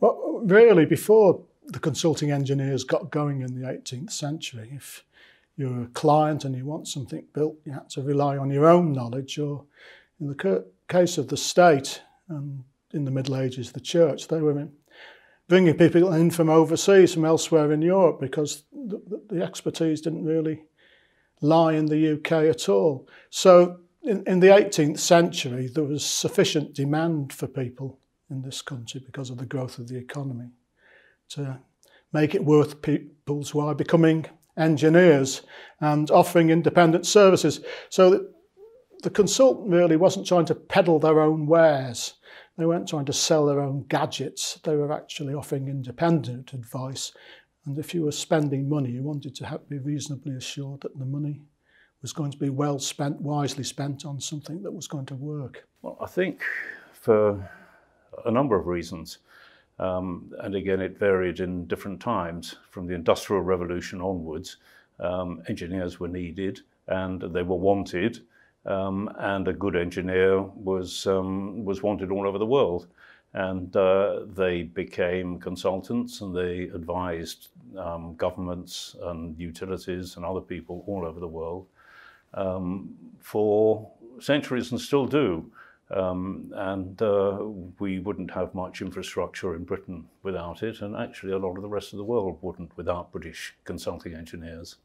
Well, really, before the consulting engineers got going in the 18th century, if you're a client and you want something built, you had to rely on your own knowledge, or in the case of the state, and in the Middle Ages, the church, they were bringing people in from overseas, from elsewhere in Europe, because the, the expertise didn't really lie in the UK at all. So in, in the 18th century, there was sufficient demand for people in this country because of the growth of the economy to make it worth people's while becoming engineers and offering independent services. So that the consultant really wasn't trying to peddle their own wares. They weren't trying to sell their own gadgets. They were actually offering independent advice. And if you were spending money, you wanted to be reasonably assured that the money was going to be well spent, wisely spent on something that was going to work? Well, I think for a number of reasons. Um, and again, it varied in different times. From the Industrial Revolution onwards, um, engineers were needed and they were wanted, um, and a good engineer was, um, was wanted all over the world. And uh, they became consultants and they advised um, governments and utilities and other people all over the world um, for centuries and still do. Um, and uh, we wouldn't have much infrastructure in Britain without it, and actually a lot of the rest of the world wouldn't without British consulting engineers.